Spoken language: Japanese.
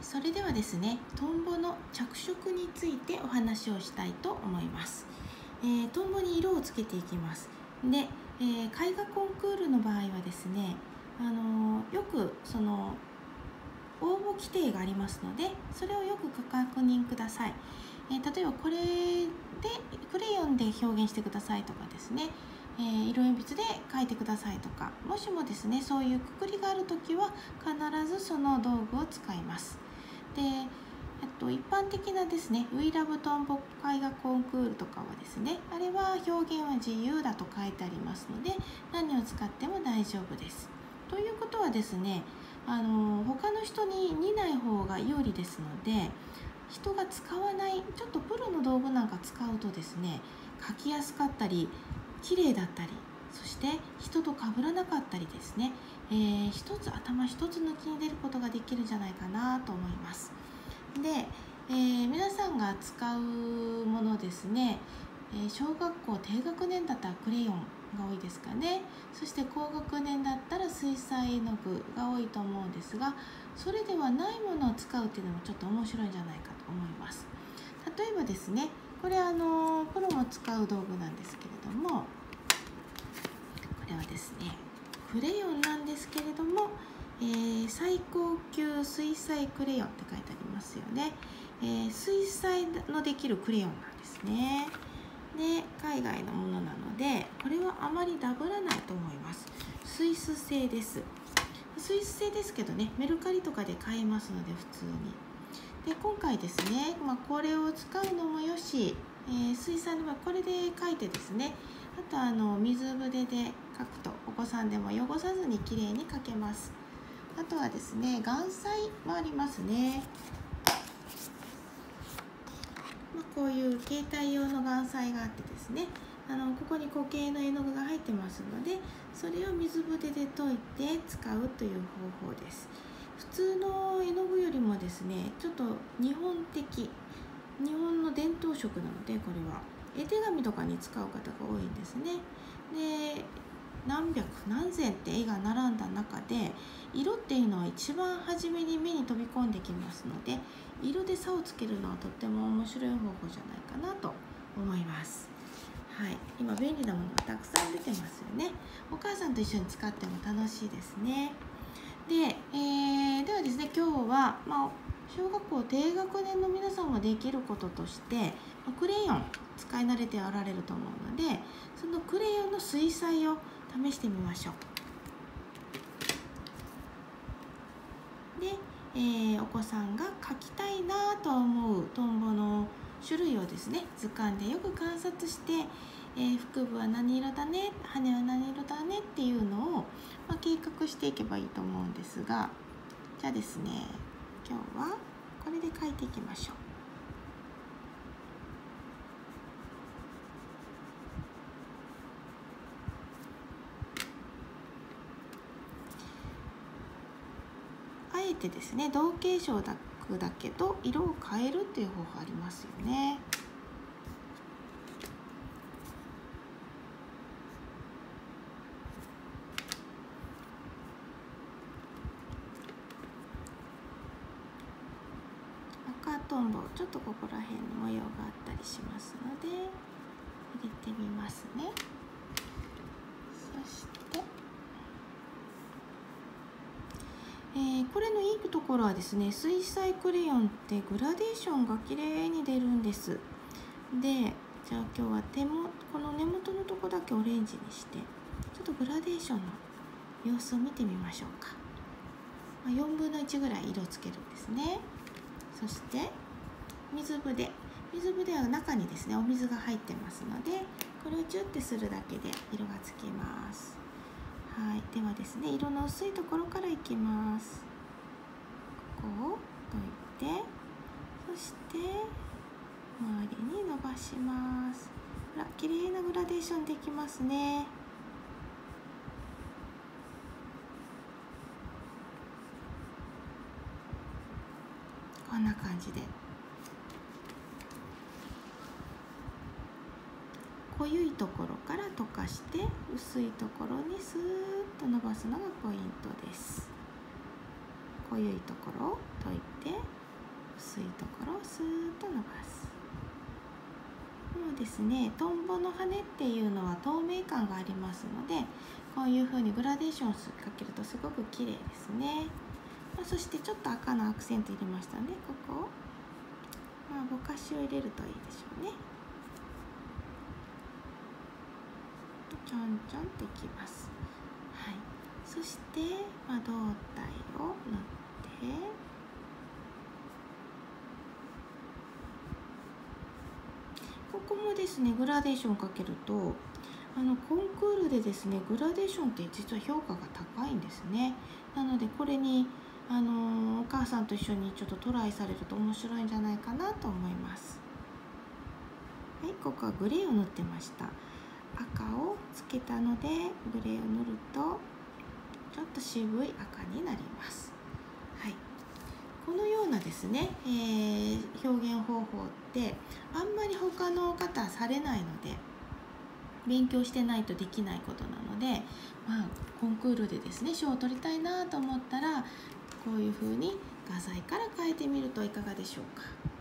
それではですねトンボの着色についてお話をしたいと思います、えー、トンボに色をつけていきます。で、えー、絵画コンクールの場合はですねあのー、よくその応募規定がありますのでそれをよくご確認ください、え、例えばこれでクレヨンで表現してくださいとかですね、えー、色鉛筆で描いてくださいとかもしもですねそういうくくりがある時は必ずその道具を使いますでえっと、一般的なですね「We Love トンボ絵画コンクール」とかはですねあれは表現は自由だと書いてありますので何を使っても大丈夫です。ということはですねあの他の人に似ない方が有利ですので人が使わないちょっとプロの道具なんか使うとですね描きやすかったり綺麗だったりそして人と被らなかったりですね、えー、一つ頭一つ抜きに出ることができるんじゃないかなと思います。で、えー、皆さんが使うものですね、えー、小学校低学年だったらクレヨンが多いですかね。そして高学年だったら水彩絵の具が多いと思うんですがそれではないものを使うっていうのもちょっと面白いんじゃないかと思います。例えばですねこれあのプロも使う道具なんですけれどもこれはですねクレヨンなんですけれどもえー、最高級水彩クレヨンって書いてありますよね、えー、水彩のできるクレヨンなんですね。で海外のものなのでこれはあまりダブらないと思います。スイス製です。スイス製ですけどねメルカリとかで買えますので普通に。で今回ですね、まあ、これを使うのもよし、えー、水彩の場合これで書いてですねあとあの水筆で書くとお子さんでも汚さずにきれいに描けます。あとはですね岩彩もありますね、まあ、こういう携帯用の岩彩があってですねあのここに固形の絵の具が入ってますのでそれを水筆で溶いて使うという方法です。普通の絵の具よりもですねちょっと日本的日本の伝統色なのでこれは絵手紙とかに使う方が多いんですねで何百何千って絵が並んだ中で色っていうのは一番初めに目に飛び込んできますので色で差をつけるのはとっても面白い方法じゃないかなと思います。はい、今便利なものがたくさん出てますよね。お母さんと一緒に使っても楽しいですね。で、えー、ではですね今日は、まあ、小学校低学年の皆さんもできることとしてクレヨン使い慣れておられると思うのでそのクレヨンの水彩を試してみましょう。で、えー、お子さんが描きたいなと思うトンボの種類をですね図鑑でよく観察して、えー、腹部は何色だね羽は何色だねっていうのを、まあ、計画していけばいいと思うんですがじゃあですね今日はこれで書いていきましょう。あえてですね同形色だけど色を変えるっていう方法ありますよね。赤とんぼちょっとここら辺に模様があったりしますので入れてみますね。そしてえー、これのいいところはですね水彩クレヨンってグラデーションが綺麗に出るんです。でじゃあ今日は手もこの根元のとこだけオレンジにしてちょっとグラデーションの様子を見てみましょうか、まあ、4分の1ぐらい色つけるんですね。そして水筆水筆は中にですねお水が入ってますのでこれをチュッてするだけで色がつきます。はい。ではですね色の薄いところからいきます。ここを解いてそして周りに伸ばします。ほら綺麗なグラデーションできますね。こんな感じで。濃いところから溶かして薄いところにスーッと伸ばすのがポイントです。濃いところを溶いて薄いところをスーッと伸ばす。もうですね。トンボの羽っていうのは透明感がありますのでこういう風にグラデーションをかけるとすごく綺麗ですね、まあ、そしてちょっと赤のアクセント入れましたのでここ、まあ、ぼかしを入れるといいでしょうね。ちょんちょんってきます。はい。そして、まあ、胴体を塗って。ここもですねグラデーションかけるとあのコンクールでですねグラデーションって実は評価が高いんですね。なのでこれにあのお母さんと一緒にちょっとトライされると面白いんじゃないかなと思います。はいここはグレーを塗ってました。赤をつけたのでグレーを塗るとちょっと渋い赤になります。はい。このようなですね、えー、表現方法ってあんまり他の方されないので勉強してないとできないことなので、まあ、コンクールでですね賞を取りたいなと思ったらこういうふうに画材から変えてみるといかがでしょうか。